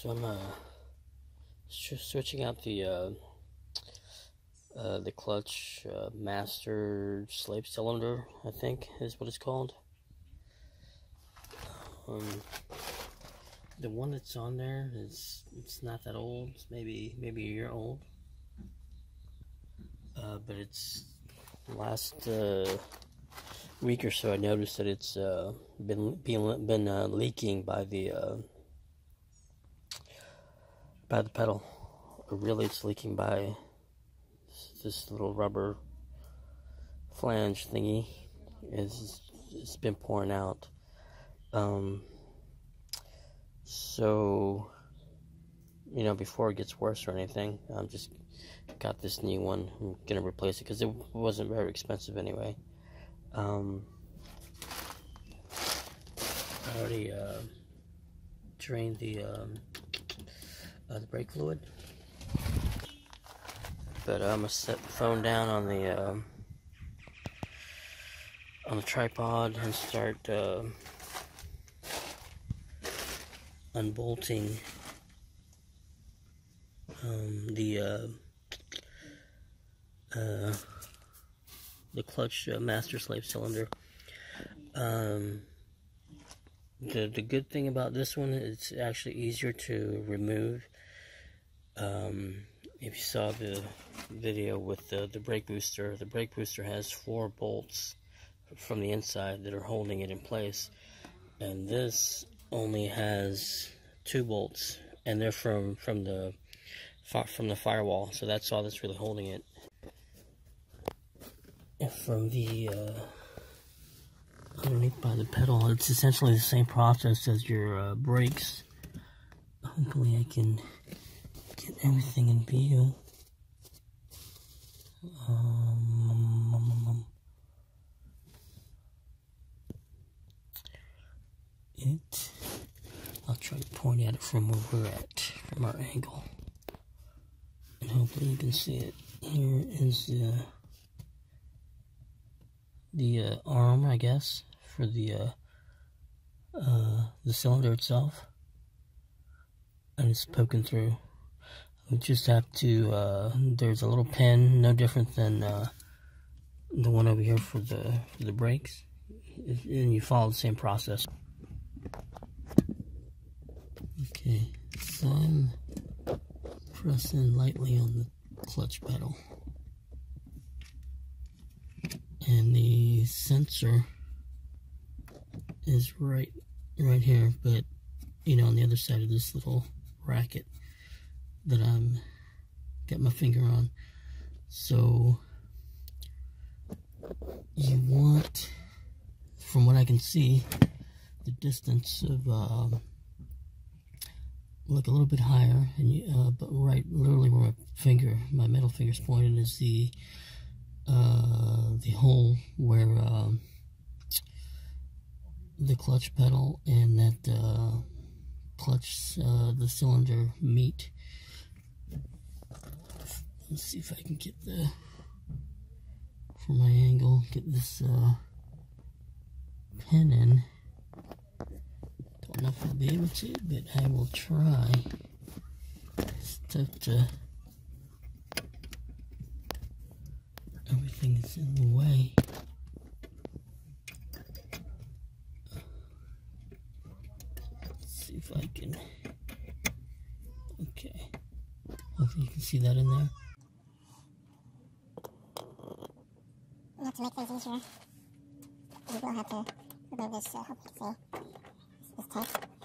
So I'm uh, switching out the uh, uh, the clutch uh, master slave cylinder, I think is what it's called. Um, the one that's on there is it's not that old. It's maybe maybe a year old, uh, but it's last uh, week or so. I noticed that it's been been been leaking by the by the pedal. Really, it's leaking by this little rubber flange thingy. It's, it's been pouring out. Um, so, you know, before it gets worse or anything, I'm just got this new one. I'm gonna replace it because it wasn't very expensive anyway. Um, I already uh, drained the um, uh, the brake fluid. But I'm gonna set the phone down on the uh, on the tripod and start uh, unbolting um, the uh, uh, the clutch uh, master slave cylinder. Um, the the good thing about this one is it's actually easier to remove. Um, if you saw the video with the, the brake booster, the brake booster has four bolts from the inside that are holding it in place. And this only has two bolts, and they're from, from the from the firewall, so that's all that's really holding it. And from the uh, underneath by the pedal, it's essentially the same process as your uh, brakes. Hopefully I can get everything in view. Um, it, I'll try to point at it from where we're at, from our angle. And hopefully you can see it. Here is the, the uh, arm, I guess, for the, uh, uh, the cylinder itself. And it's poking through. We just have to, uh, there's a little pin, no different than uh, the one over here for the, for the brakes. And you follow the same process. Okay, so I'm pressing lightly on the clutch pedal. And the sensor is right right here, but you know, on the other side of this little bracket that I'm got my finger on. So you want, from what I can see, the distance of um, look a little bit higher, and you, uh, but right, literally where my finger, my middle finger's pointed, is the uh, the hole where um, the clutch pedal and that uh, clutch, uh, the cylinder meet. Let's see if I can get the, from my angle, get this uh, in. Don't know if I'll be able to, but I will try. It's tough to, everything is in the way. Let's see if I can, okay. Hopefully you can see that in there. To make things easier, we will have to remove this, uh, hopefully, this tank,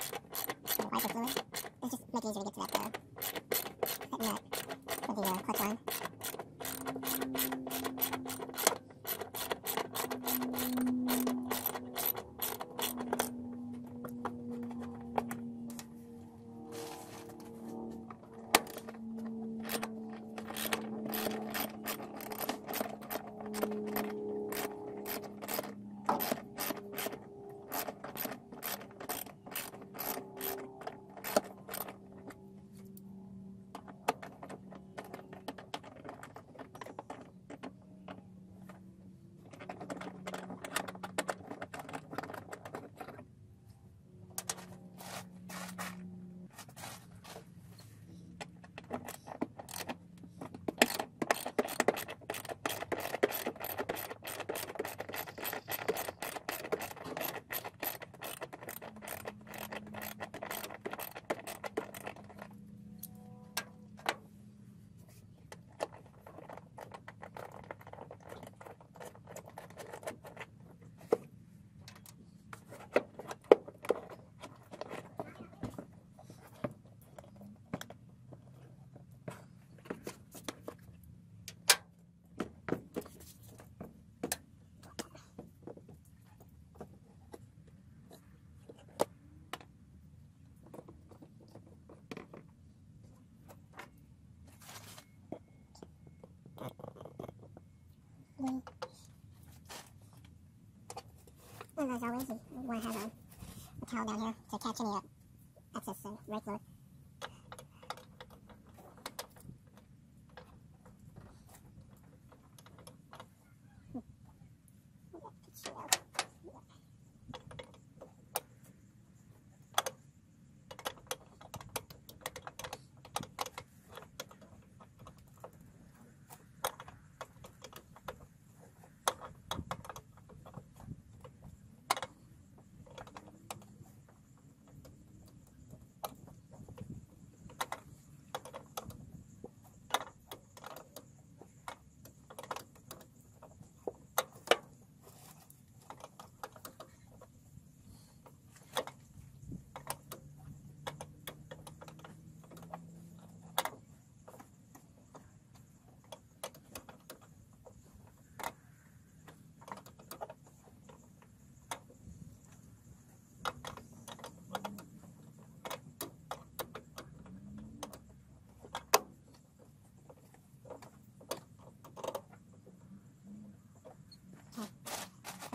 as always, you want to have a, towel down here to catch any excess uh.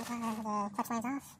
the clutch lines off.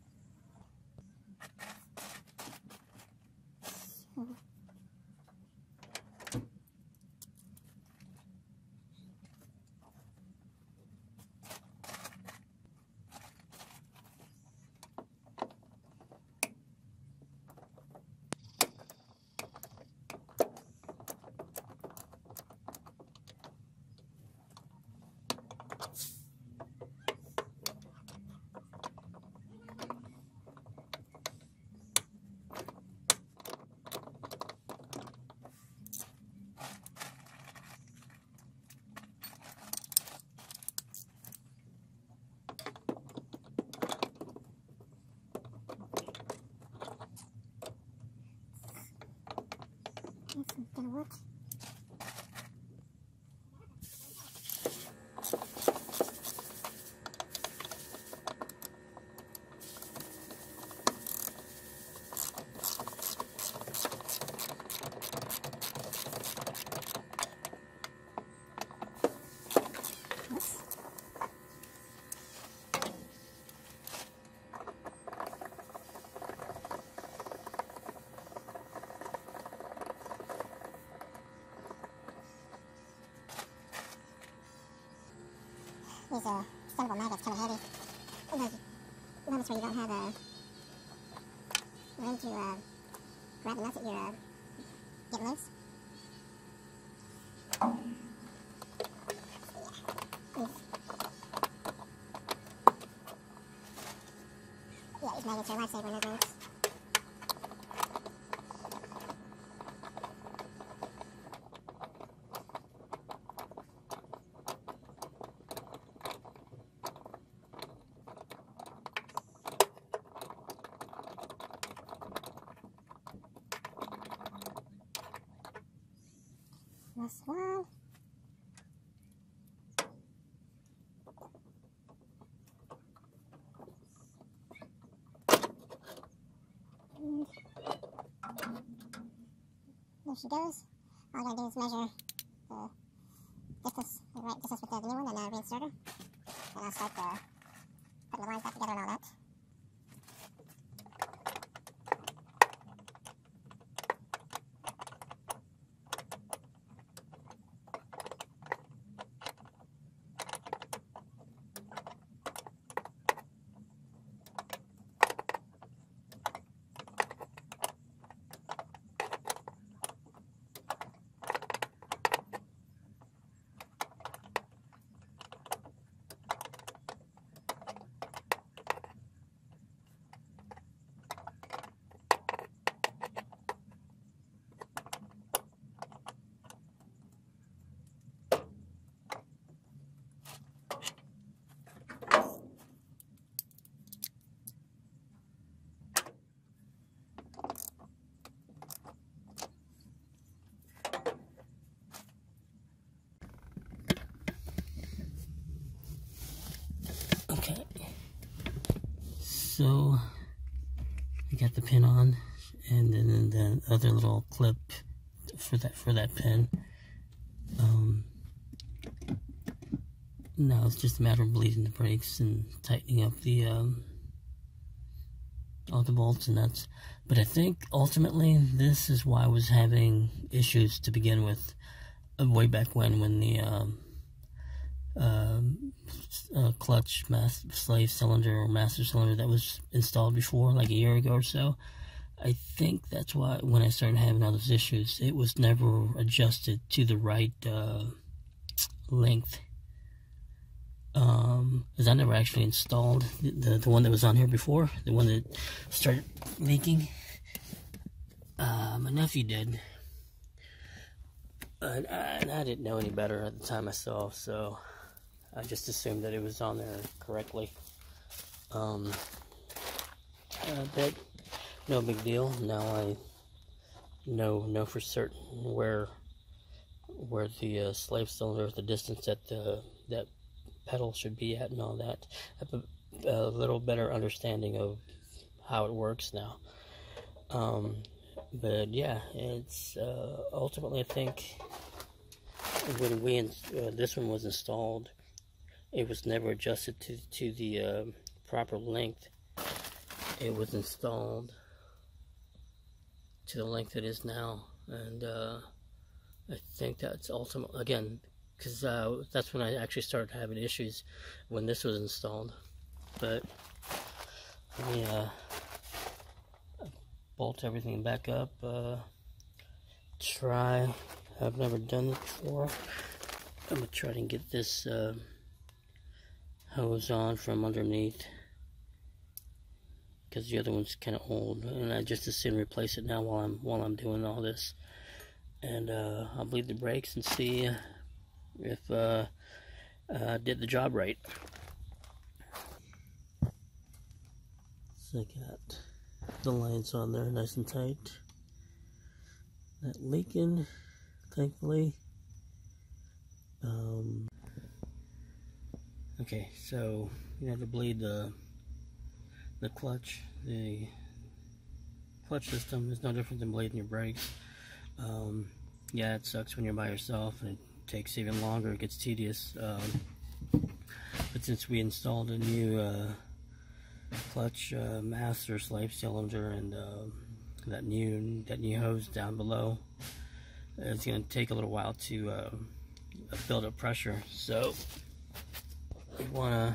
This is gonna work. Oops. These uh, extendable magnets kind of heavy. And those moments where you don't have a room to uh, grab the nuts that you're uh, getting loose. These- Yeah, these magnets are a lifesaver one. And there she goes. All I gotta do is measure the distance, the right distance with the new one and uh, reinsert her. And I'll start uh, putting the lines back together and all that. Okay. So I got the pin on, and then the other little clip for that for that pin. Um, now it's just a matter of bleeding the brakes and tightening up the um, all the bolts and nuts. But I think ultimately this is why I was having issues to begin with, uh, way back when when the um, um, uh, clutch mass, slave cylinder or master cylinder that was installed before, like a year ago or so. I think that's why when I started having all those issues, it was never adjusted to the right uh, length. Um, because I never actually installed the, the, the one that was on here before, the one that started leaking. Uh, my nephew did, and I, and I didn't know any better at the time myself, so I just assumed that it was on there correctly. Um, uh, but no big deal. Now I know know for certain where where the uh, slave cylinder, the distance that the that pedal should be at, and all that. A, a little better understanding of how it works now. Um, but yeah, it's uh, ultimately I think when we uh, this one was installed, it was never adjusted to to the uh, proper length. It was installed to the length it is now, and uh, I think that's ultimate again because uh, that's when I actually started having issues when this was installed. But let me uh, bolt everything back up. Uh, try. I've never done this before. I'm gonna try to get this uh, hose on from underneath because the other one's kind of old, and I just assume replace it now while I'm while I'm doing all this. And uh, I'll bleed the brakes and see if uh, uh, did the job right. So I got the lines on there nice and tight. Not leaking, thankfully. Um, okay, so you have to bleed the the clutch, the clutch system is no different than bleeding your brakes. Um, yeah, it sucks when you're by yourself and it takes even longer, it gets tedious. Um, but since we installed a new uh, clutch uh, master slave cylinder and uh, that new that new hose down below, it's going to take a little while to uh, build up pressure. So want to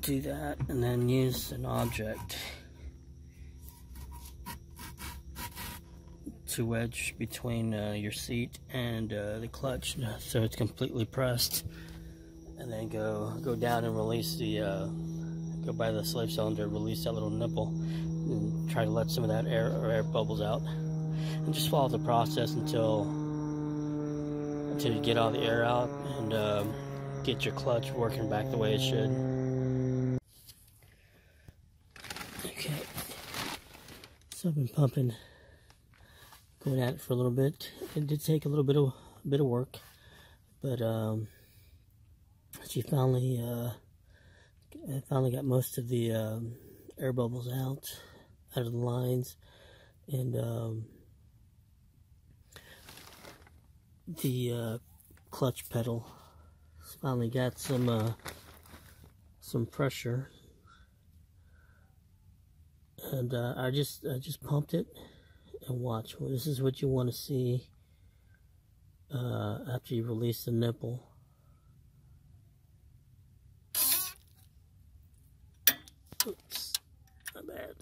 do that and then use an object to wedge between uh, your seat and uh, the clutch so it's completely pressed. And then go go down and release the uh, go by the slave cylinder release that little nipple and try to let some of that air or air bubbles out. And just follow the process until until you get all the air out and um, get your clutch working back the way it should. Okay. So I've been pumping, going at it for a little bit. It did take a little bit of bit of work, but um, she finally uh, finally got most of the um, air bubbles out out of the lines, and um, the uh, clutch pedal finally got some uh, some pressure and uh, I just I just pumped it and watch. This is what you want to see uh, after you release the nipple. Oops, my bad.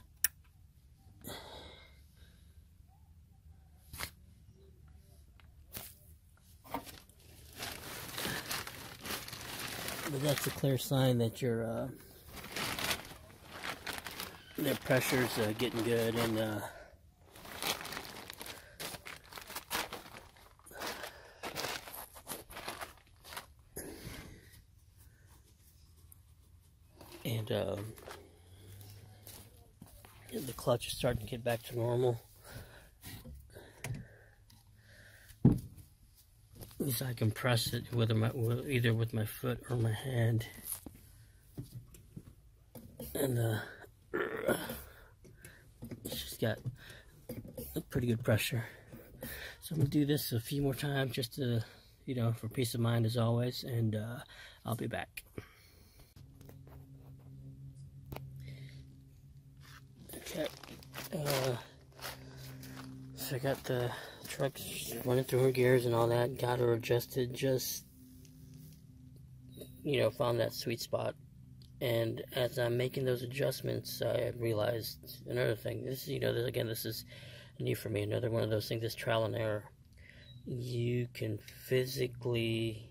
But that's a clear sign that you're uh, the pressure's uh, getting good and and um, the clutch is starting to get back to normal. At least I can press it whether my, either with my foot or my hand. and uh, it's just got a pretty good pressure. So I'm gonna do this a few more times just to, you know, for peace of mind as always, and uh, I'll be back. Okay. Uh, so I got the truck running through her gears and all that, got her adjusted, just, you know, found that sweet spot. And as I'm making those adjustments, I realized another thing. This, you know, this, again, this is new for me. Another one of those things is trial and error. You can physically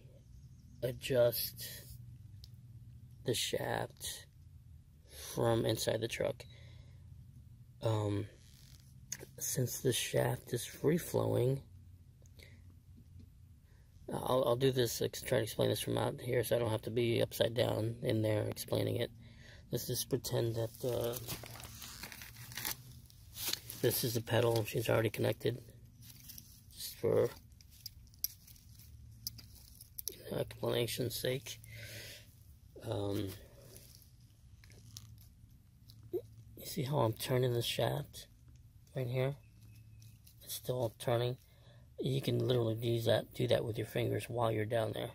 adjust the shaft from inside the truck. Um, since the shaft is free flowing, I'll, I'll do this, try to explain this from out here so I don't have to be upside down in there explaining it. Let's just pretend that uh, this is the pedal she's already connected just for explanation's sake. Um, you see how I'm turning the shaft right here? It's still turning. You can literally do that, do that with your fingers while you're down there.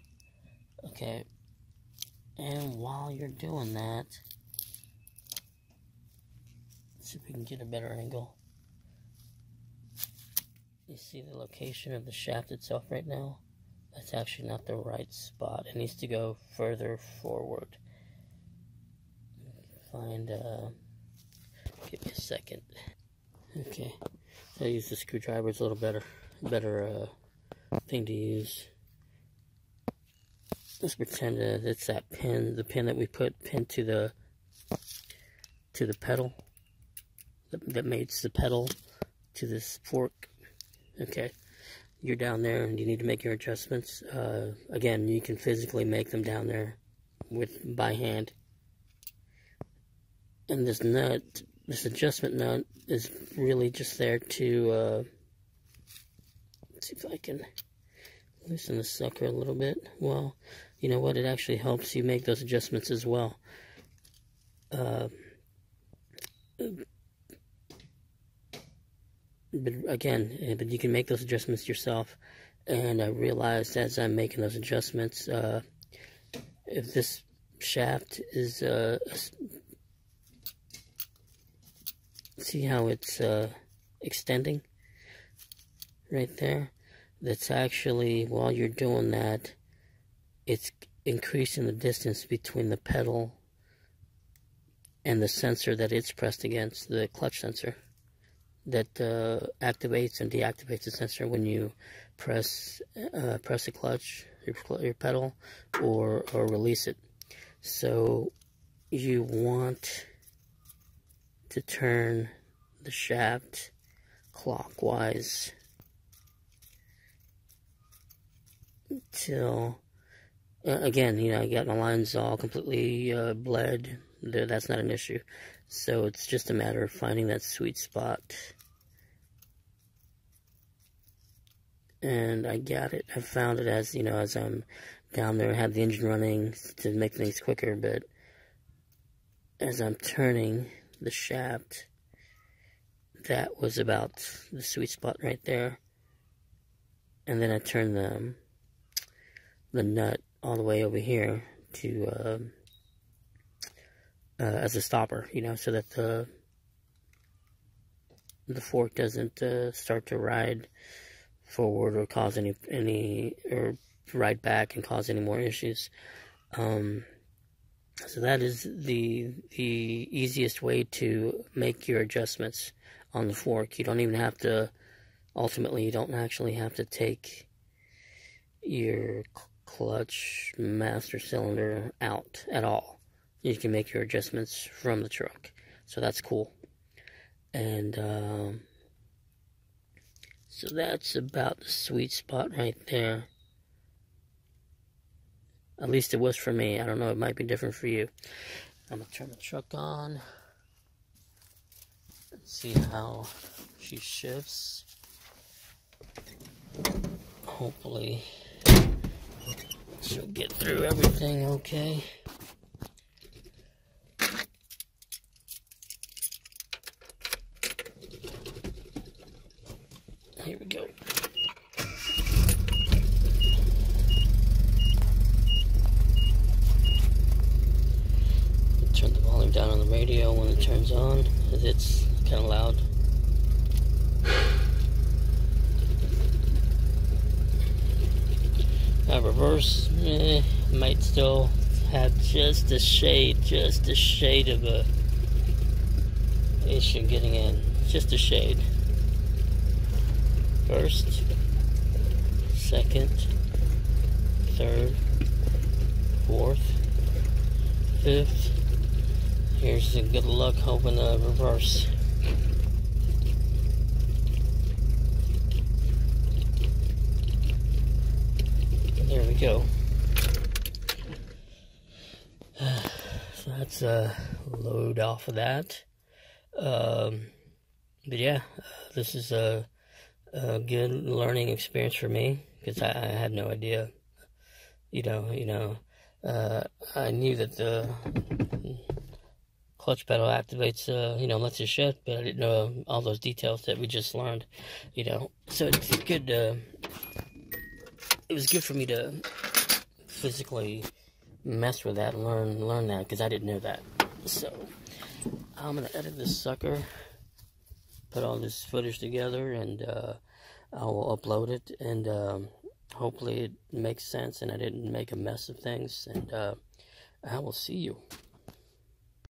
Okay. And while you're doing that, see if we can get a better angle. You see the location of the shaft itself right now? That's actually not the right spot. It needs to go further forward. Find, uh, give me a second. Okay, so I use the screwdriver. It's a little better, better uh, thing to use. Let's pretend that it's that pin, the pin that we put pin to the to the pedal that, that mates the pedal to this fork. Okay, you're down there and you need to make your adjustments. Uh, again, you can physically make them down there with by hand. And this nut this adjustment nut is really just there to, uh, see if I can loosen the sucker a little bit. Well, you know what, it actually helps you make those adjustments as well. Uh, but again, eh, but you can make those adjustments yourself. And I realized as I'm making those adjustments, uh, if this shaft is uh, see how it's uh, extending? Right there? That's actually while you're doing that it's increasing the distance between the pedal and the sensor that it's pressed against the clutch sensor that uh, activates and deactivates the sensor when you press uh, press the clutch your, your pedal or or release it. So you want to turn the shaft clockwise until uh, again you know I got my lines all completely uh, bled that's not an issue. So it's just a matter of finding that sweet spot. And I got it. I found it as you know as I'm down there I have the engine running to make things quicker but as I'm turning the shaft. That was about the sweet spot right there. And then I turned the, the nut all the way over here to, uh, uh, as a stopper, you know, so that the, the fork doesn't uh, start to ride forward or cause any, any, or ride back and cause any more issues. Um, so that is the the easiest way to make your adjustments on the fork. You don't even have to, ultimately, you don't actually have to take your clutch master cylinder out at all. You can make your adjustments from the truck. So that's cool. And um, so that's about the sweet spot right there. At least it was for me. I don't know. It might be different for you. I'm going to turn the truck on. See how she shifts. Hopefully, she'll get through everything okay. Here we go. Down on the radio when it turns on, as it's kind of loud. Uh, reverse eh, might still have just a shade, just a shade of a issue getting in. Just a shade. First, second, third, fourth, fifth. Here's a good luck hoping to reverse. There we go. So that's a load off of that. Um, but yeah, this is a, a, good learning experience for me because I, I, had no idea. You know, you know, uh, I knew that the clutch pedal activates, uh, you know, lets it shift, but I didn't know all those details that we just learned. You know, so it's good. Uh, it was good for me to physically mess with that learn learn that because I didn't know that. So I'm gonna edit this sucker, put all this footage together, and uh, I will upload it. And um, hopefully it makes sense and I didn't make a mess of things. And uh, I will see you.